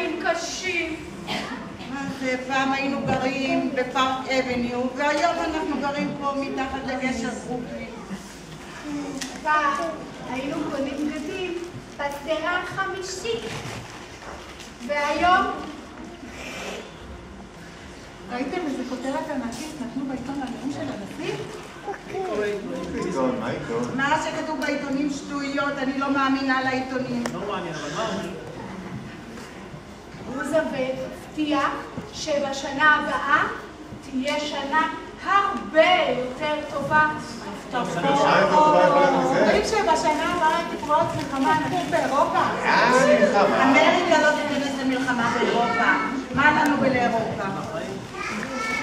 חיים קשים. מה פעם היינו גרים בפארק אבניו, והיום אנחנו גרים פה מתחת לגשר ברוקלין. פעם היינו קונים בגדים בשדרה החמישית. והיום ראיתם איזה כותרת ענקית נתנו בעיתון לנאום של הנשיא? מה? מה שכתוב בעיתונים שטויות, אני לא מאמינה לעיתונים. רוזוולט הבטיח שבשנה הבאה תהיה שנה הרבה יותר טובה. רואים שבשנה הבאה תקרות מלחמה ענקית באירופה? אה, מלחמה. אמריקה לא תיכנס למלחמה באירופה. מה לנו ולאירופה?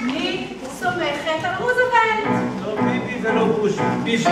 אני סומכת על רוזוולט. לא ביבי ולא בוש, ביבי.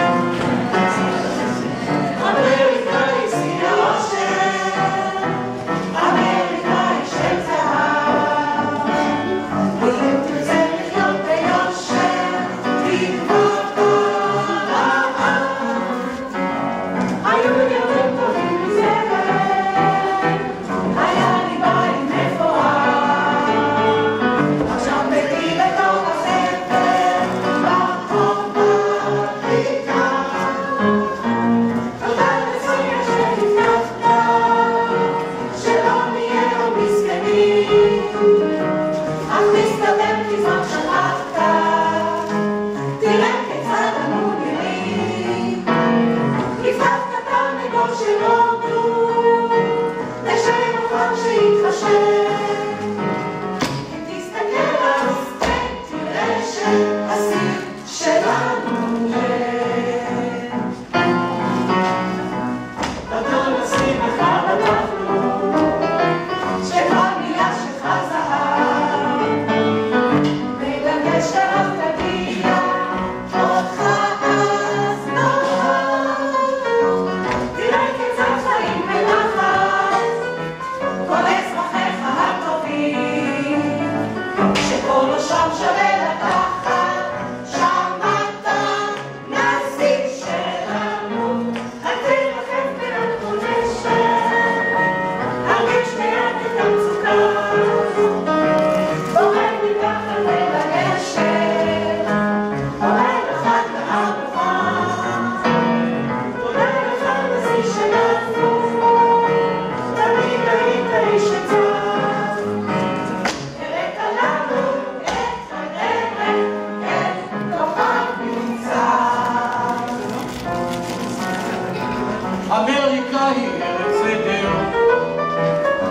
אמריקה היא ארץ סדר.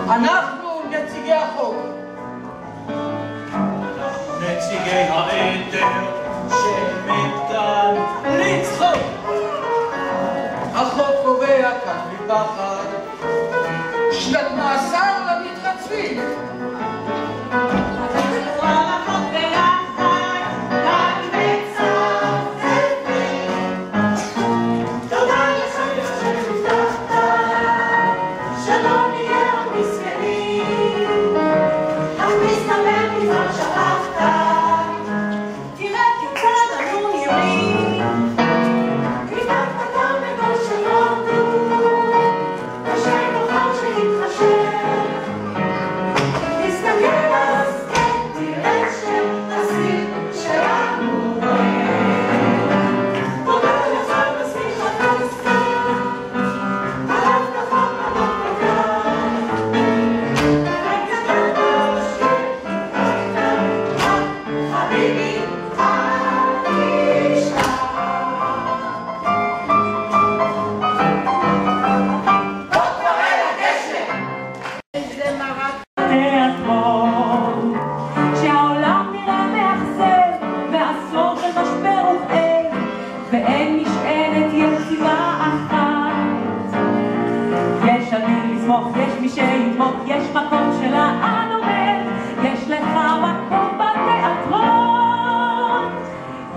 אנחנו נציגי החוק. אנחנו נציגי העדר שעומד כאן לצחוק. החוק קובע כאן מפחד שנת מאסר למתחצפים.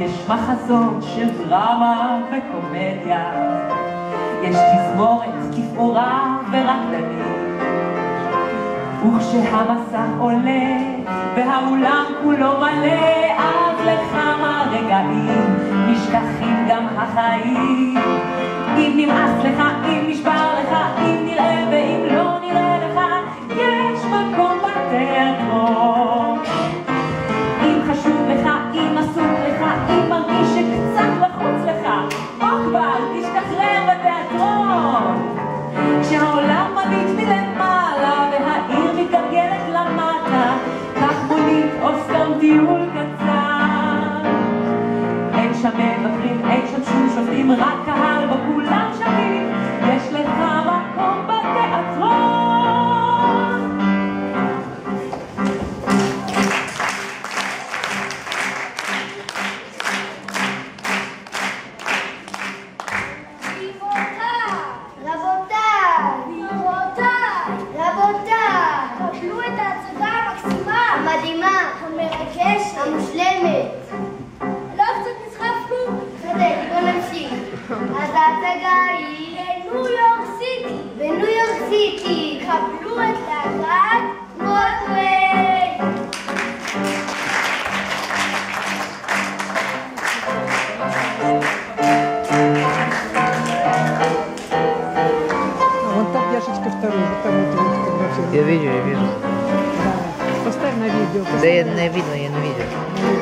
יש מחזות של דרמה וקומדיה, יש תזמורת, תפאורה ורקדנים. וכשהמסך עולה והאולם כולו מלא, אז לכמה רגעים נשכחים גם החיים. אם נמאס לך, А вон там яшечка вторую, вот там. Я вижу, я вижу. Да. Поставь на видео. Поставь. Да я не видно, я не видел.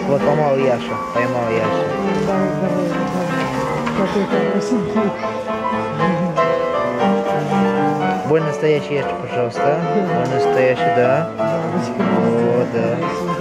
Вот поймал Яша, поймал Яша. Да, да, да. Какой красивый. Боль настоящий, ешь, пожалуйста. Боль настоящий, да. О, да.